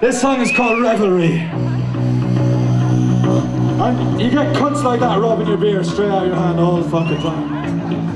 This song is called Revelry. And you get cunts like that rubbing your beer straight out of your hand all the fucking time.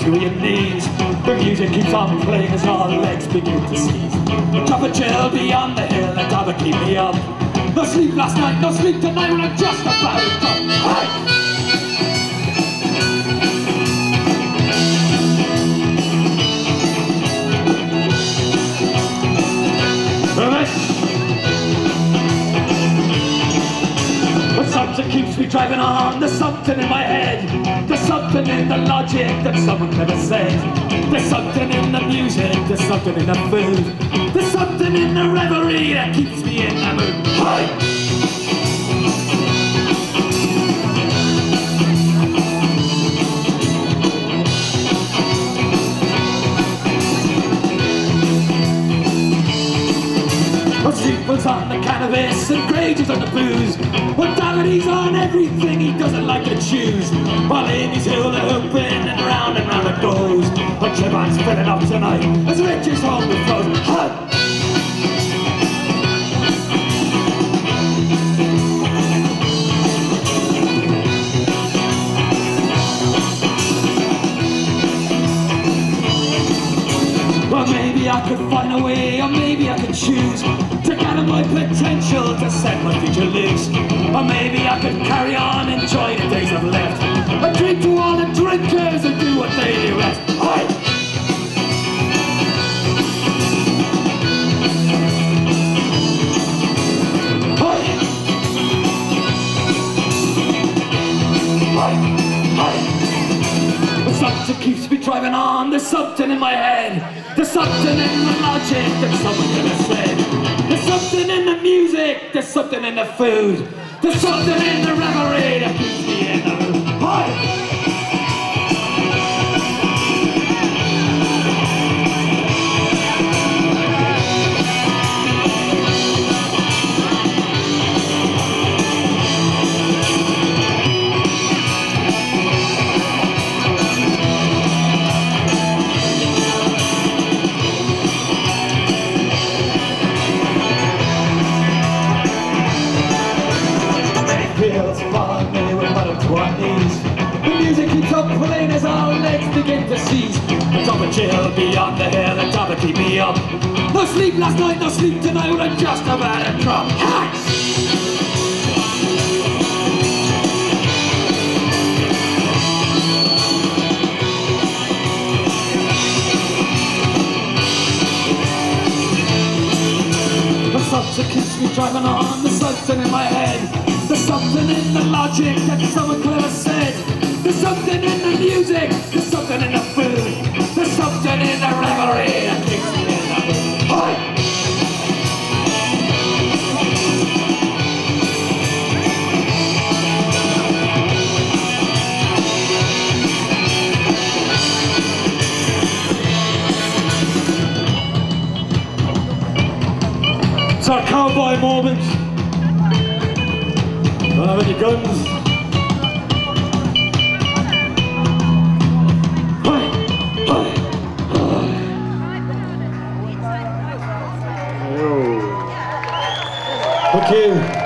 To your knees. The music keeps on playing as all legs begin to seize. Drop a chill beyond the hill and never keep me up. No sleep last night, no sleep tonight when I'm just about to drop. Something keeps me driving on. There's something in my head. There's something in the logic that someone never said. There's something in the music. There's something in the food. There's something in the revelry that keeps me in the mood. Steeple's on the cannabis and Granger's on the booze. Everything he doesn't like to choose. While in Amy's hula hooping and round and round it goes. But Trevon's filling up tonight as Richard's home I could find a way, or maybe I could choose to gather my potential to set my future loose. Or maybe I could carry on, enjoy the days I've left. I drink to all the drinkers and do what they do best. But something keeps me driving on. There's something in my head. There's something in the logic that someone could have said. There's something in the music. There's something in the food. There's something in the revelry our legs begin to seize. The top of chill beyond the hill, the top of keep me up. No sleep last night, no sleep tonight, I'm just about to drop. The something keeps me driving on, there's something in my head. There's something in the logic that someone clever said. Something in the music, there's something in the food. There's something in the revelry that! It's our cowboy moment. Don't have any guns. Thank you.